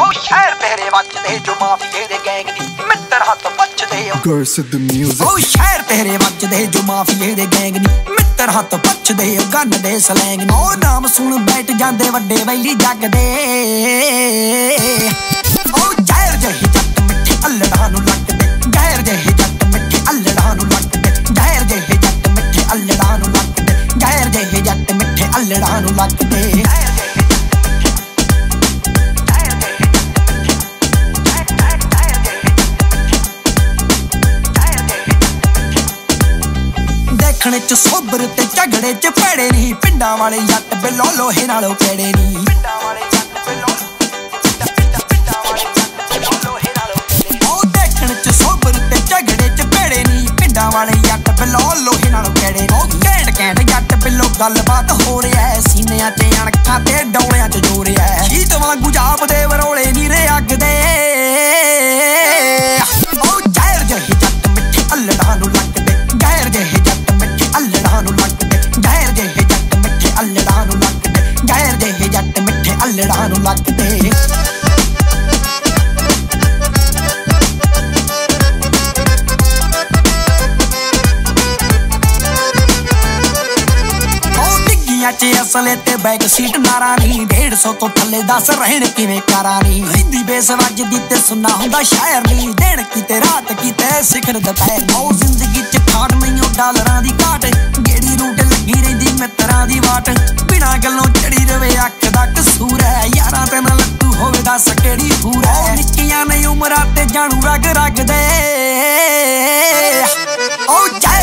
ਉਹ ਸ਼ਹਿਰ ਤੇਰੇ ਵੱਜਦੇ ਜੋ ਮਾਫੀਏ ਦੇ ਗੈਂਗ ਦੀ ਮਿੱਤਰ ਹੱਥ music. ਉਹ ਸ਼ਹਿਰ ਤੇਰੇ ਵੱਜਦੇ ਜੋ ਮਾਫੀਏ ਦੇ ਗੈਂਗ ਦੀ ਮਿੱਤਰ ਹੱਥ ਪੱਛਦੇ ਗੰਨ ਦੇ ਸਲੈਂਗ ਨੂੰ ਉਹ ਨਾਮ ਸੁਣ ਬੈਠ ਜਾਂਦੇ ਵੱਡੇ ਵੈਲੀ ਜੱਗ ਦੇ ਉਹ ਜ਼ਹਿਰ ਜਿਹੇ ਜੱਟ ਮਿੱਠੇ ਅਲੜਾਂ ਨੂੰ ਲੱਗਦੇ। ਜ਼ਹਿਰ ਜਿਹੇ ਜੱਟ ਮਿੱਠੇ ਅਲੜਾਂ ਨੂੰ ਲੱਗਦੇ। ਜ਼ਹਿਰ ਜਿਹੇ ਜੱਟ ਮਿੱਠੇ ਅਲੜਾਂ ਨੂੰ ਲੱਗਦੇ। ਜ਼ਹਿਰ ਜਿਹੇ ਜੱਟ ਮਿੱਠੇ ਅਲੜਾਂ ਨੂੰ ਲੱਗਦੇ। ਜ਼ਹਿਰ ਚ ਸੋਬਰ ਤੇ ਝਗੜੇ ਚ ਭੜੇ ਨਹੀਂ। ਪਿੰਡਾਂ ਵਾਲੇ ਜੱਟ ਬਿੱਲੋ ਲੋਹੇ ਨਾਲੋਂ ਕਿਹੜੇ ਨਹੀਂ। ਪਿੰਡਾਂ ਵਾਲੇ ਜੱਟ ਬਿੱਲੋ ਉਹ ਦੇਖਣ ਚ ਸੋਬਰ ਤੇ ਝਗੜੇ ਚ ਭੜੇ ਨਹੀਂ। ਪਿੰਡਾਂ ਵਾਲੇ ਜੱਟ ਬਿੱਲੋ ਲੋਹੇ ਨਾਲੋਂ ਕਿਹੜੇ ਉਹ ਘੈਂਟ ਘੈਂਟ ਜੱਟ ਬਿੱਲੋ, ਗੱਲਬਾਤ ਹੋ ਰਿਹਾ ਐ ਸੀਨਿਆਂ ਤੇ ਅਣਖਾਂ ਤੇ ਡੌਲਿਆਂ ਚ ਜੋਰ ਐ ਸ਼ੀਤ ਵਾਂਗੂ ਜਾਪ ਮਿੱਠੇ ਨੂੰ ਲੱਗਦੇ ਉਹ ਡਿੱਗੀਆਂ ਚ ਅਸਲੇ ਤੇ ਬੈਕ ਸੀਟ ਨਾਰਾ ਨਹੀਂ 150 ਤੋਂ ਥੱਲੇ ਦੱਸ ਰਹਿਣ ਕਿਵੇਂ ਕਰਾਂ ਨਹੀਂ ਹਿੰਦੀ ਬੇਸ ਵੱਜਦੀ ਤੇ ਸੁਣਾ ਹੁੰਦਾ ਸ਼ਾਇਰ ਨਹੀਂ ਦਿਨ ਕੀਤੇ, ਰਾਤ ਕੀਤੇ, ਸਿਖਰ ਦੁਪਹਿਰ। ਉਹ ਜ਼ਿੰਦਗੀ ਚ ਖਾੜ ਨਹੀਂ ਡਾਲਰਾਂ ਦੀ ਘਾਟ। ਯਾਰਾ ਤੇ ਜਾਣੂ ਰਗ ਰਗਦੇ। ਓ ਜੈ